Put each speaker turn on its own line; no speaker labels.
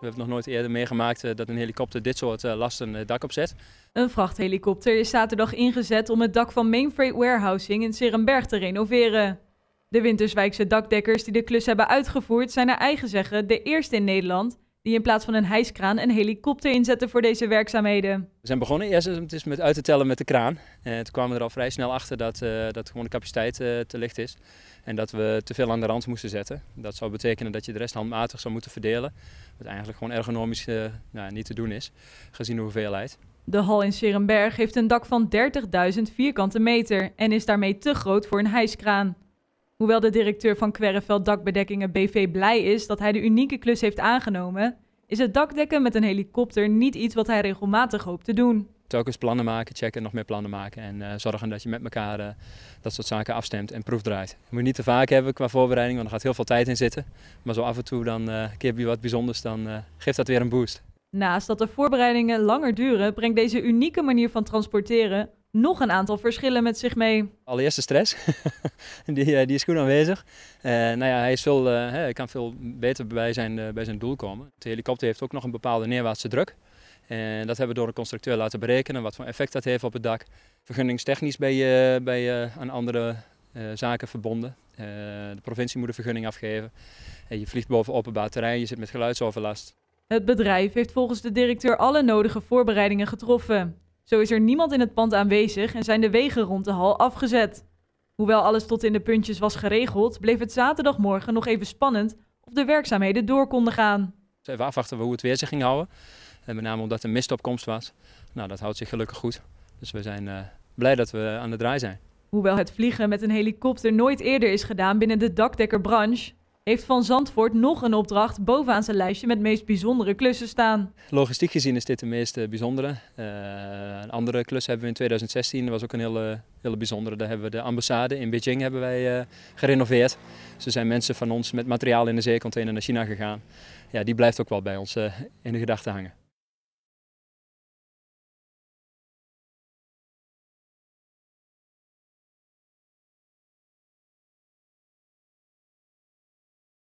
We hebben nog nooit eerder meegemaakt eh, dat een helikopter dit soort eh, lasten het dak opzet.
Een vrachthelikopter is zaterdag ingezet om het dak van Mainfreight Warehousing in Serenberg te renoveren. De Winterswijkse dakdekkers die de klus hebben uitgevoerd zijn naar eigen zeggen de eerste in Nederland die in plaats van een hijskraan een helikopter inzetten voor deze werkzaamheden.
We zijn begonnen eerst het is met uit te tellen met de kraan. En toen kwamen we er al vrij snel achter dat, uh, dat gewoon de capaciteit uh, te licht is. En dat we te veel aan de rand moesten zetten. Dat zou betekenen dat je de rest handmatig zou moeten verdelen. Wat eigenlijk gewoon ergonomisch uh, nou, niet te doen is, gezien de hoeveelheid.
De hal in Serenberg heeft een dak van 30.000 vierkante meter en is daarmee te groot voor een hijskraan. Hoewel de directeur van Querreveld Dakbedekkingen BV blij is dat hij de unieke klus heeft aangenomen, is het dakdekken met een helikopter niet iets wat hij regelmatig hoopt te doen.
Telkens plannen maken, checken, nog meer plannen maken en uh, zorgen dat je met elkaar uh, dat soort zaken afstemt en proefdraait. Dat moet je niet te vaak hebben qua voorbereiding, want er gaat heel veel tijd in zitten. Maar zo af en toe dan uh, keer je wat bijzonders, dan geeft dat weer een boost.
Naast dat de voorbereidingen langer duren, brengt deze unieke manier van transporteren nog een aantal verschillen met zich mee.
Allereerst de stress, die, die, is goed aanwezig. Uh, nou ja, hij, is veel, uh, hij kan veel beter bij zijn, bij zijn doel komen. De helikopter heeft ook nog een bepaalde neerwaartse druk. En dat hebben we door een constructeur laten berekenen, wat voor effect dat heeft op het dak. Vergunningstechnisch ben je, ben je aan andere zaken verbonden. de provincie moet een vergunning afgeven. je vliegt boven openbaar terrein, je zit met geluidsoverlast.
Het bedrijf heeft volgens de directeur alle nodige voorbereidingen getroffen. Zo is er niemand in het pand aanwezig en zijn de wegen rond de hal afgezet. Hoewel alles tot in de puntjes was geregeld, bleef het zaterdagmorgen nog even spannend of de werkzaamheden door konden gaan.
Even afwachten hoe het weer zich ging houden. En met name omdat er mistopkomst was. Nou, dat houdt zich gelukkig goed. Dus we zijn uh, blij dat we aan de draai zijn.
Hoewel het vliegen met een helikopter nooit eerder is gedaan binnen de dakdekkerbranche, heeft Van Zandvoort nog een opdracht bovenaan zijn lijstje met meest bijzondere klussen staan.
Logistiek gezien is dit de meest bijzondere. Uh, een andere klus hebben we in 2016, dat was ook een hele, hele bijzondere. Daar hebben we de ambassade in Beijing hebben wij, uh, gerenoveerd. Er zijn mensen van ons met materiaal in de zeecontainer naar China gegaan. Ja, die blijft ook wel bij ons in de gedachten hangen.